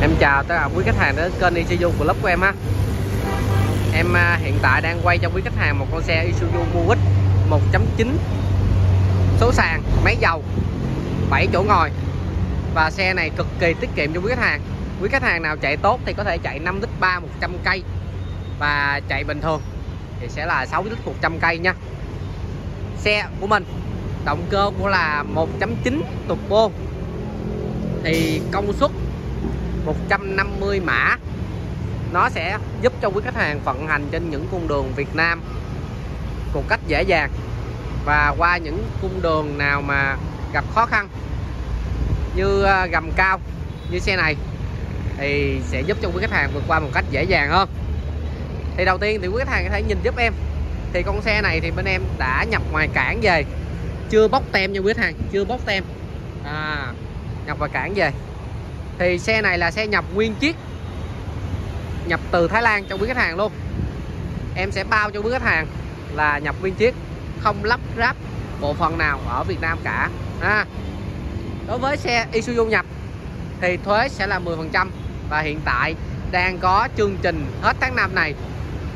Em chào tất cả quý khách hàng đến kênh Isuzu Club của em ha. Em à, hiện tại đang quay cho quý khách hàng một con xe Isuzu Muix 1.9 Số sàn, máy dầu 7 chỗ ngồi. Và xe này cực kỳ tiết kiệm cho quý khách hàng. Quý khách hàng nào chạy tốt thì có thể chạy 5 lít 3 100 cây. Và chạy bình thường thì sẽ là 6 lít 100 cây nha. Xe của mình động cơ của là 1.9 turbo. Thì công suất 150 mã. Nó sẽ giúp cho quý khách hàng vận hành trên những cung đường Việt Nam một cách dễ dàng và qua những cung đường nào mà gặp khó khăn như ờ, gầm cao như xe này thì sẽ giúp cho quý khách hàng vượt qua một cách dễ dàng hơn. Thì đầu tiên thì quý khách hàng có thể nhìn giúp em. Thì con xe này thì bên em đã nhập ngoài cảng về chưa bóc tem nha quý khách hàng chưa bóc tem. À, nhập vào cảng về thì xe này là xe nhập nguyên chiếc nhập từ Thái Lan cho quý khách hàng luôn. Em sẽ bao cho quý khách hàng là nhập nguyên chiếc không lắp ráp bộ phận nào ở Việt Nam cả. À, đối với xe Isuzu nhập thì thuế sẽ là 10% và hiện tại đang có chương trình hết tháng 5 này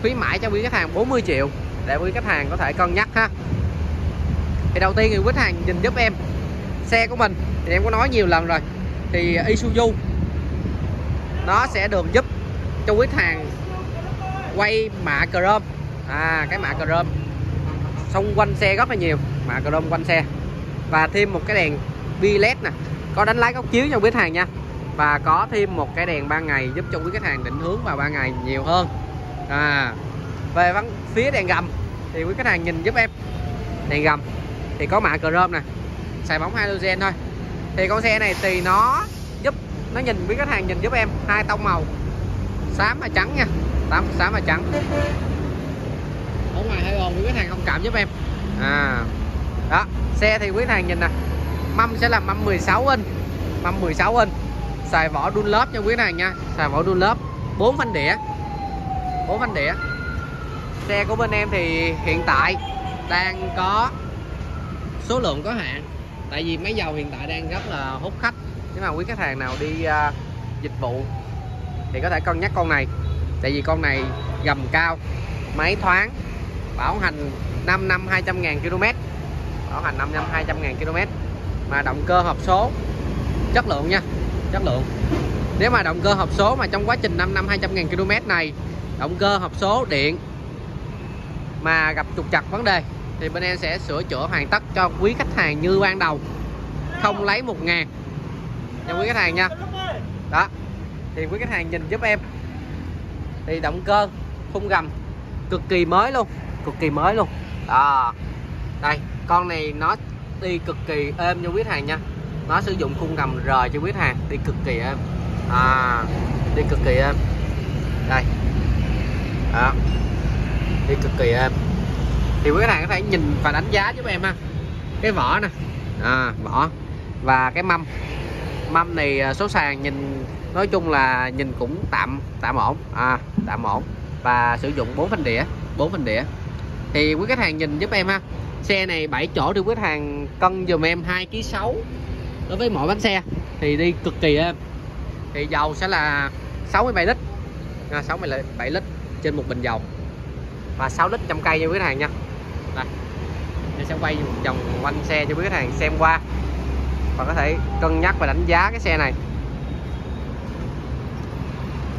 khuyến mãi cho quý khách hàng 40 triệu để quý khách hàng có thể cân nhắc ha. Thì đầu tiên thì quý khách hàng nhìn giúp em xe của mình thì em có nói nhiều lần rồi thì Isuzu nó sẽ được giúp cho quý khách hàng quay mạ chrome. À cái mạ chrome. Xung quanh xe rất là nhiều. Mạ chrome quanh xe. Và thêm một cái đèn bi led nè. Có đánh lái góc chiếu cho quý khách hàng nha. Và có thêm một cái đèn ban ngày giúp cho quý khách hàng định hướng vào ban ngày nhiều hơn. À về văn phía đèn gầm thì quý khách hàng nhìn giúp em. Đèn gầm thì có mạ chrome nè. Xài bóng halogen thôi thì con xe này thì nó giúp, nó nhìn biết khách hàng, nhìn giúp em. Hai tông màu. Xám và trắng nha. Tám xám và trắng. Ở ngoài hơi ồn, quý khách hàng không cảm giúp em. À đó. Xe thì quý khách hàng nhìn nè. Mâm sẽ là mâm 16 inch. Mâm 16 inch. Xài vỏ đun lớp cho quý khách hàng nha. Xài vỏ đun lớp. Bốn phanh đĩa. Bốn phanh đĩa. Xe của bên em thì hiện tại đang có số lượng có hạn tại vì máy dầu hiện tại đang rất là hút khách. Nếu mà quý khách hàng nào đi uh, dịch vụ thì có thể cân nhắc con này. Tại vì con này gầm cao máy thoáng bảo hành 5 năm 200 ngàn km bảo hành 5 năm 200 ngàn km mà động cơ hộp số chất lượng nha chất lượng. Nếu mà động cơ hộp số mà trong quá trình 5 năm 200 ngàn km này động cơ hộp số điện mà gặp trục trặc vấn đề thì bên em sẽ sửa chữa hoàn tất cho quý khách hàng như ban đầu. Không lấy một ngàn. Cho quý khách hàng nha. Đó. Thì quý khách hàng nhìn giúp em. Thì động cơ, khung gầm. Cực kỳ mới luôn. Cực kỳ mới luôn. Đó. Đây, con này nó đi cực kỳ êm cho quý khách hàng nha. Nó sử dụng khung gầm rời cho quý khách hàng, đi cực kỳ êm. À đi cực kỳ êm. Đây. Đó. Đi cực kỳ êm thì quý khách hàng có thể nhìn và đánh giá giúp em ha. Cái vỏ nè. À, vỏ. Và cái mâm. Mâm này số sàn nhìn nói chung là nhìn cũng tạm tạm ổn. À tạm ổn. Và sử dụng 4 phanh đĩa 4 phanh đĩa. Thì quý khách hàng nhìn giúp em ha. Xe này 7 chỗ thì quý khách hàng cân dùm em 2 kg 6 đối với mỗi bánh xe. Thì đi cực kỳ êm thì dầu sẽ là 67 lít. À, 67 lít trên một bình dầu. Và 6 lít trăm cây nha quý khách hàng nha sẽ quay một vòng quanh xe cho quý khách hàng xem qua. Và có thể cân nhắc và đánh giá cái xe này.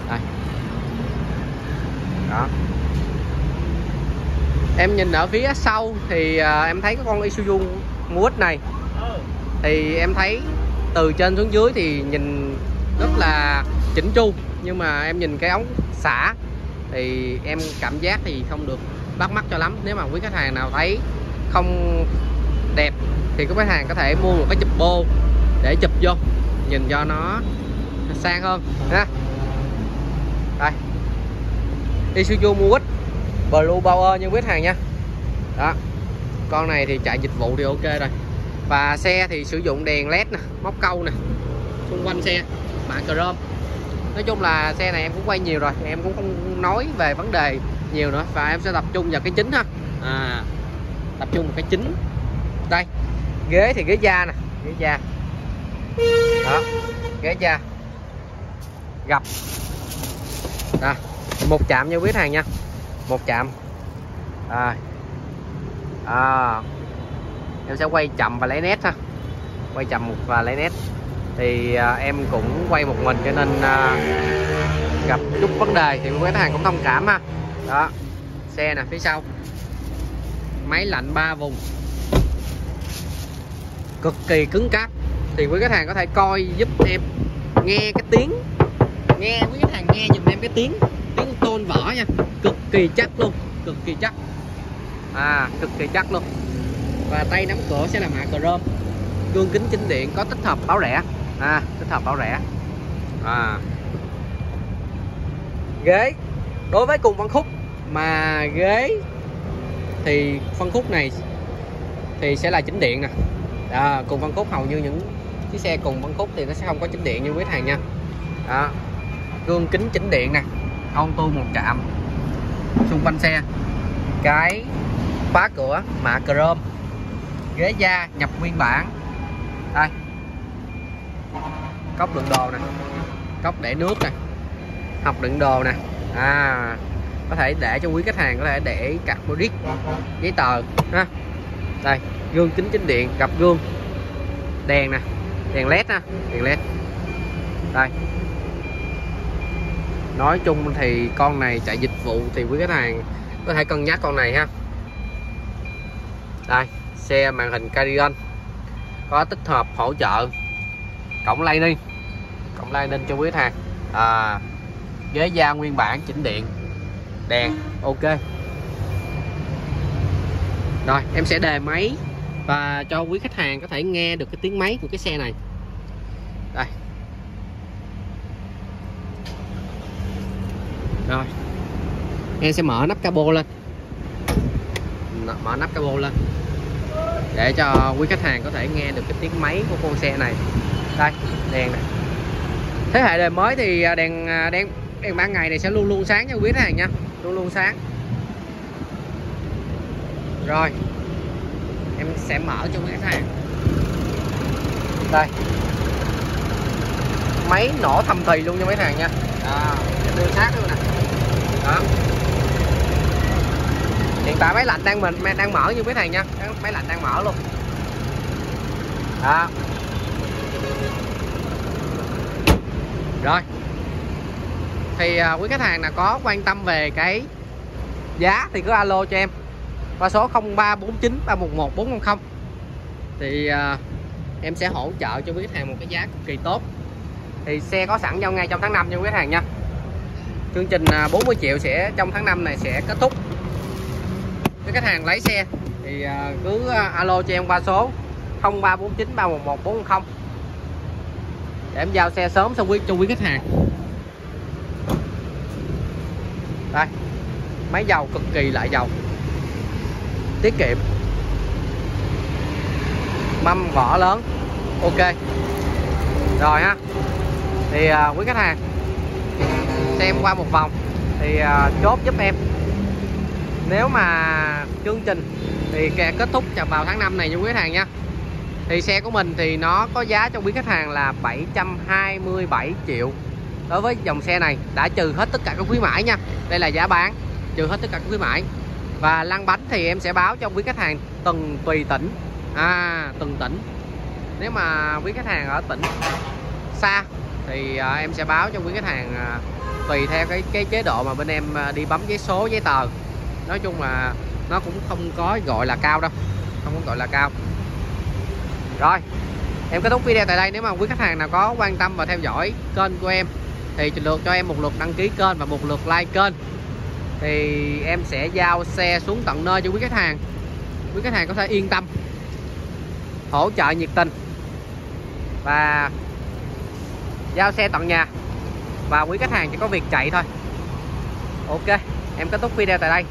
Đây. Đó. Em nhìn ở phía sau thì à, em thấy cái con Isuzu Muix này. Thì em thấy từ trên xuống dưới thì nhìn rất là chỉnh chu. Nhưng mà em nhìn cái ống xả thì em cảm giác thì không được bắt mắt cho lắm. Nếu mà quý khách hàng nào thấy không đẹp thì các khách hàng có thể mua một cái chụp bô để chụp vô nhìn cho nó sang hơn ha. Đây. Isuzu Muix Blue Power như quý khách hàng nha. Đó. Con này thì chạy dịch vụ thì ok rồi. Và xe thì sử dụng đèn led nè móc câu nè xung quanh xe mạng chrome. Nói chung là xe này em cũng quay nhiều rồi em cũng không nói về vấn đề nhiều nữa. Và em sẽ tập trung vào cái chính ha. À, tập trung vào cái chính. Đây ghế thì ghế da nè ghế da. Đó ghế da. Gặp à, một chạm nha quý khách hàng nha. Một chạm. À, à, em sẽ quay chậm và lấy nét ha. Quay chậm một và lấy nét. Thì à, em cũng quay một mình cho nên à, gặp chút vấn đề thì quý khách hàng cũng thông cảm ha. Đó. Xe nè phía sau máy lạnh ba vùng. Cực kỳ cứng cáp. Thì quý khách hàng có thể coi giúp em nghe cái tiếng. Nghe quý khách hàng nghe giùm em cái tiếng. Tiếng tôn vỏ nha. Cực kỳ chắc luôn. Cực kỳ chắc. À cực kỳ chắc luôn. Và tay nắm cửa sẽ là mạ chrome. Gương kính chính điện có tích hợp báo rẻ. À tích hợp báo rẻ. À. Ghế. Đối với cùng phân khúc mà ghế thì phân khúc này thì sẽ là chỉnh điện nè. À, cùng phân khúc hầu như những chiếc xe cùng phân khúc thì nó sẽ không có chỉnh điện như quý hàng nha. Đó. gương kính chỉnh điện nè auto một chạm xung quanh xe. Cái khóa cửa mạ chrome ghế da nhập nguyên bản. Đây cốc đựng đồ nè cốc để nước nè học đựng đồ nè. À có thể để cho quý khách hàng có thể để carbonic giấy tờ ha. Đây gương kính chính điện cặp gương. Đèn nè đèn led ha đèn led. Đây. Nói chung thì con này chạy dịch vụ thì quý khách hàng có thể cân nhắc con này ha. Đây xe màn hình Cardigan có tích hợp hỗ trợ. Cổng Lightning cổng Lightning cho quý khách hàng. À, ghế da nguyên bản chỉnh điện đèn ok. Rồi, em sẽ đề máy và cho quý khách hàng có thể nghe được cái tiếng máy của cái xe này. Đây. Rồi. Em sẽ mở nắp cabo lên. Mở nắp cabo lên. Để cho quý khách hàng có thể nghe được cái tiếng máy của con xe này. Đây, đèn này. Thế hệ đời mới thì à, đèn à, đèn đèn ban ngày này sẽ luôn luôn sáng cho quý khách hàng nha. Luôn luôn sáng. Rồi. Em sẽ mở cho quý khách hàng. Đây. Máy nổ thầm thì luôn cho mấy hàng nha. À, đưa sát luôn nè. Đó. Hiện tại máy lạnh đang mình đang mở như mấy thằng nha. Máy lạnh đang mở luôn. Đó. Rồi thì à, quý khách hàng nào có quan tâm về cái giá thì cứ alo cho em. Qua số 0349 311 400 thì à, em sẽ hỗ trợ cho quý khách hàng một cái giá cực kỳ tốt. Thì xe có sẵn giao ngay trong tháng 5 nha quý khách hàng nha. Chương trình à, 40 triệu sẽ trong tháng 5 này sẽ kết thúc. Cái khách hàng lấy xe thì à, cứ à, alo cho em qua số 0349 311 410 để em giao xe sớm xong quý cho quý khách hàng đây. Máy dầu cực kỳ lại dầu. Tiết kiệm. Mâm vỏ lớn. Ok. Rồi ha. Thì à, quý khách hàng xem qua một vòng thì à, chốt giúp em. Nếu mà chương trình thì kết thúc vào tháng 5 này nha quý khách hàng nha. Thì xe của mình thì nó có giá cho quý khách hàng là 727 triệu đối với dòng xe này đã trừ hết tất cả các khuyến mãi nha. Đây là giá bán trừ hết tất cả các khuyến mãi. Và lăn bánh thì em sẽ báo cho quý khách hàng từng tùy tỉnh. À từng tỉnh. Nếu mà quý khách hàng ở tỉnh xa thì à, em sẽ báo cho quý khách hàng à, tùy theo cái cái chế độ mà bên em à, đi bấm giấy số giấy tờ. Nói chung là nó cũng không có gọi là cao đâu không có gọi là cao. Rồi em kết thúc video tại đây. Nếu mà quý khách hàng nào có quan tâm và theo dõi kênh của em thì trình lượt cho em một lượt đăng ký kênh và một lượt like kênh. Thì em sẽ giao xe xuống tận nơi cho quý khách hàng. Quý khách hàng có thể yên tâm, hỗ trợ nhiệt tình và giao xe tận nhà. Và quý khách hàng chỉ có việc chạy thôi. Ok, em kết thúc video tại đây.